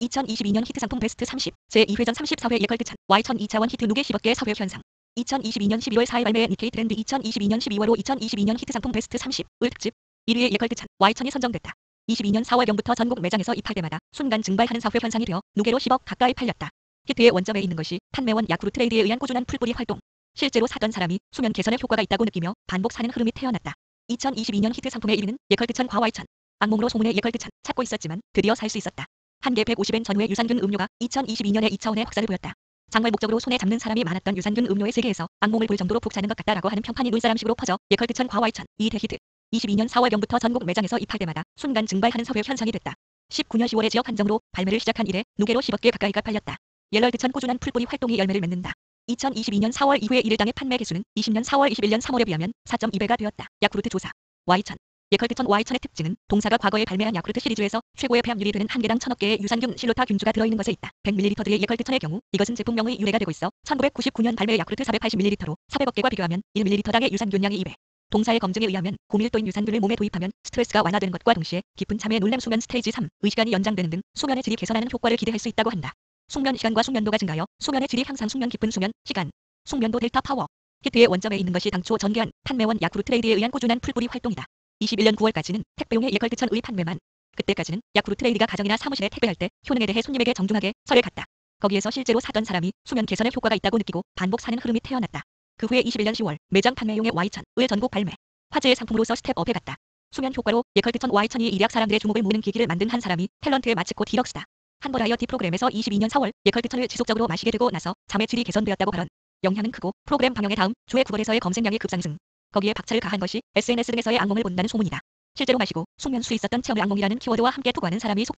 2022년 히트 상품 베스트 30 제2회전 34회 Yakult천 Y1000 2차원 히트 누계 10억 개 사회 현상 2022년 12월 4일 발매 니케이 트렌드 2022년 12월호 2022년 히트 상품 베스트 30을 특집 1위의 Yakult천 Y1000이 선정됐다. 22년 4월경부터 전국 매장에서 입하할 때마다 순간 증발하는 사회 현상이 되어 누계로 10억 가까이 팔렸다. 히트의 원점에 있는 것이 판매원 야쿠르트 레이디에 의한 꾸준한 풀뿌리 활동. 실제로 사던 사람이 수면 개선에 효과가 있다고 느끼며 반복 사는 흐름이 태어났다. 2022년 히트 상품의 1위는 Yakult천과 Y천. 악몽으로 소문의 예컬드찬 찾고 있었지만 드디어 살 수 있었다. 한 개 150엔 전후의 유산균 음료가 2022년에 2차원의 확산을 보였다. 장말 목적으로 손에 잡는 사람이 많았던 유산균 음료의 세계에서 악몽을 볼 정도로 푹 자는 것 같다라고 하는 평판이 눈사람식으로 퍼져 예컬드천 과와이천 이 대히트. 22년 4월경부터 전국 매장에서 입할 때마다 순간 증발하는 사회 현상이 됐다. 19년 10월에 지역 한정으로 발매를 시작한 이래 누계로 10억 개 가까이가 팔렸다. 옐럴드천 꾸준한 풀뿌리 활동이 열매를 맺는다. 2022년 4월 이후의 1일당의 판매 개수는 20년 4월 21년 3월에 비하면 4.2배가 되었다. 야쿠르트 조사. Y1000. 예컬드천 Y1000의 특징은 동사가 과거에 발매한 야쿠르트 시리즈에서 최고의 폐암률이 되는 한 개당 1000억 개의 유산균 실로타 균주가 들어있는 것에 있다. 100ml들의 예컬드천의 경우 이것은 제품명의 유래가 되고 있어 1999년 발매 야쿠르트 480ml로 400억 개과 비교하면 1ml당의 유산균량이 2배. 동사의 검증에 의하면 고밀도인 유산균을 몸에 도입하면 스트레스가 완화되는 것과 동시에 깊은 잠의 놀람 수면 스테이지 3 의 시간이 연장되는 등 수면의 질이 개선하는 효과를 기대할 수 있다고 한다. 숙면 시간과 숙면도가 증가하여 수면의 질이 향상 숙면 깊은 수면 시간 숙면도 델타 파워 히트의 원점에 있는 것이 당초 전개한 판매원 야쿠르트 레이디에 의한 꾸준한 풀뿌리 활동이다. 21년 9월까지는 택배용의 Yakult천의 판매만 그때까지는 야쿠르트 레이디가 가정이나 사무실에 택배할 때 효능에 대해 손님에게 정중하게 설명해 갔다. 거기에서 실제로 사던 사람이 수면 개선에 효과가 있다고 느끼고 반복 사는 흐름이 태어났다. 그 후에 21년 10월 매장 판매용의 Y1000의 전국 발매 화제의 상품으로서 step up해 갔다. 수면 효과로 Yakult천 Y1000이 일약 사람들의 주목을 모으는 계기를 만든 한 사람이 탤런트의 마츠코 디럭스다. 한 버라이어티 프로그램에서 22년 4월 예컬드천을 지속적으로 마시게 되고 나서 잠의 질이 개선되었다고 발언. 영향은 크고 프로그램 방영의 다음 주에 9월에서의 검색량이 급상승. 거기에 박차를 가한 것이 SNS 등에서의 악몽을 본다는 소문이다. 실제로 마시고 숙면 수 있었던 체험을 악몽이라는 키워드와 함께 투구하는 사람이 속